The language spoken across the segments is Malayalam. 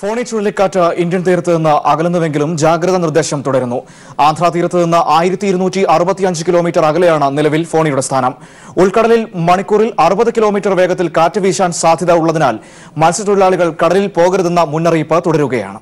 ഫോണി ചുഴലിക്കാറ്റ് ഇന്ത്യൻ തീരത്ത് നിന്ന് അകലുന്നുവെങ്കിലും ജാഗ്രതാ നിർദ്ദേശം തുടരുന്നു. ആന്ധ്ര തീരത്ത് നിന്ന് ആയിരത്തി ഇരുന്നൂറ്റി അറുപത്തിയഞ്ച് കിലോമീറ്റർ അകലെയാണ് നിലവിൽ ഫോണിയുടെ സ്ഥാനം. ഉൾക്കടലിൽ മണിക്കൂറിൽ അറുപത് കിലോമീറ്റർ വേഗത്തിൽ കാറ്റ് വീശാൻ സാധ്യത ഉള്ളതിനാൽ മത്സ്യത്തൊഴിലാളികൾ കടലിൽ പോകരുതെന്ന മുന്നറിയിപ്പ് തുടരുകയാണ്.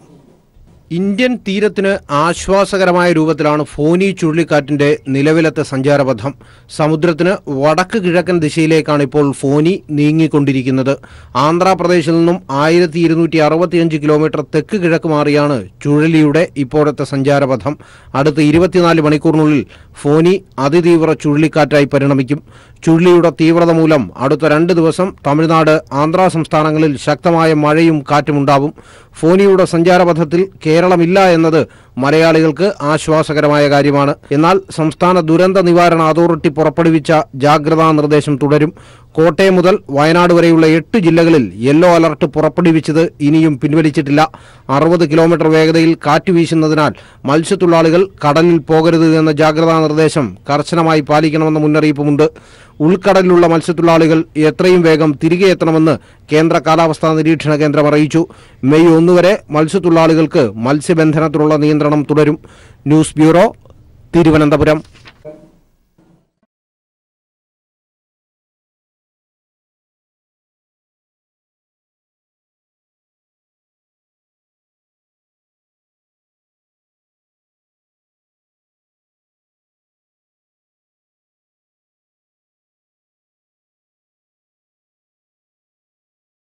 ഇന്ത്യൻ തീരത്തിന് ആശ്വാസകരമായ രൂപത്തിലാണ് ഫോനി ചുഴലിക്കാറ്റിന്റെ നിലവിലത്തെ സഞ്ചാരപഥം. സമുദ്രത്തിന് വടക്ക് കിഴക്കൻ ദിശയിലേക്കാണ് ഇപ്പോൾ ഫോനി നീങ്ങിക്കൊണ്ടിരിക്കുന്നത്. ആന്ധ്രാപ്രദേശിൽ നിന്നും ആയിരത്തി ഇരുന്നൂറ്റി അറുപത്തിയഞ്ച് കിലോമീറ്റർ തെക്ക് കിഴക്ക് മാറിയാണ് ചുഴലിയുടെ ഇപ്പോഴത്തെ സഞ്ചാരപഥം. അടുത്ത ഇരുപത്തിനാല് മണിക്കൂറിനുള്ളിൽ ഫോനി അതിതീവ്ര ചുഴലിക്കാറ്റായി പരിണമിക്കും. ചുഴലിയുടെ തീവ്രത മൂലം അടുത്ത രണ്ട് ദിവസം തമിഴ്നാട് ആന്ധ്രാ സംസ്ഥാനങ്ങളിൽ ശക്തമായ മഴയും കാറ്റുമുണ്ടാവും. ഫോനിയുടെ സഞ്ചാരപഥത്തിൽ കേരളമില്ല എന്നത് മലയാളികൾക്ക് ആശ്വാസകരമായ കാര്യമാണ്. എന്നാൽ സംസ്ഥാന ദുരന്ത നിവാരണ അതോറിറ്റി പുറപ്പെടുവിച്ച ജാഗ്രതാ നിർദ്ദേശം തുടരും. കോട്ടയം മുതൽ വയനാട് വരെയുള്ള എട്ട് ജില്ലകളിൽ യെല്ലോ അലർട്ട് പുറപ്പെടുവിച്ചത് ഇനിയും പിൻവലിച്ചിട്ടില്ല. അറുപത് കിലോമീറ്റർ വേഗതയിൽ കാറ്റ് വീശുന്നതിനാൽ മത്സ്യത്തൊഴിലാളികൾ കടലിൽ പോകരുത് എന്ന ജാഗ്രതാ നിർദ്ദേശം കർശനമായി പാലിക്കണമെന്ന മുന്നറിയിപ്പുമുണ്ട്. ഉൾക്കടലിലുള്ള മത്സ്യത്തൊഴിലാളികൾ എത്രയും വേഗം തിരികെ എത്തണമെന്ന് കേന്ദ്ര കാലാവസ്ഥാ നിരീക്ഷണ കേന്ദ്രം അറിയിച്ചു. മെയ് ഒന്ന് വരെ മത്സ്യത്തൊഴിലാളികൾക്ക് മത്സ്യബന്ധനത്തിലുള്ള നിയന്ത്രണം തുടരും. News bureau Thiruvananthapuram.